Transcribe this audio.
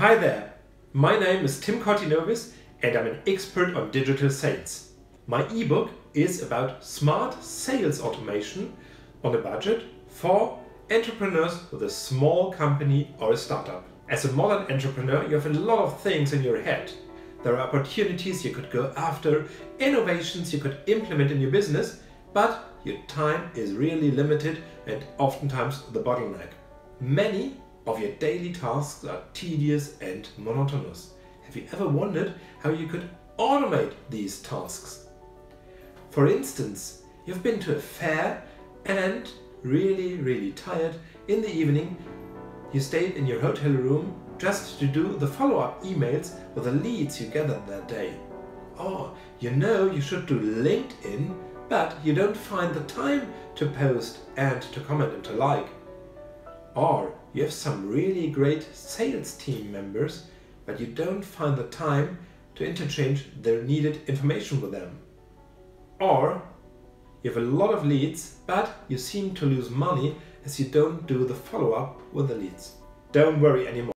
Hi there, my name is Tim Cortinovis and I'm an expert on digital sales. My ebook is about smart sales automation on a budget for entrepreneurs with a small company or a startup. As a modern entrepreneur, you have a lot of things in your head. There are opportunities you could go after, innovations you could implement in your business, but your time is really limited and oftentimes the bottleneck. Many of your daily tasks are tedious and monotonous. Have you ever wondered how you could automate these tasks? For instance, you've been to a fair and really, really tired in the evening, you stayed in your hotel room just to do the follow-up emails with the leads you gathered that day. Or you know you should do LinkedIn, but you don't find the time to post and to comment and to like. Or you have some really great sales team members, but you don't find the time to interchange the needed information with them. Or you have a lot of leads, but you seem to lose money as you don't do the follow-up with the leads. Don't worry anymore.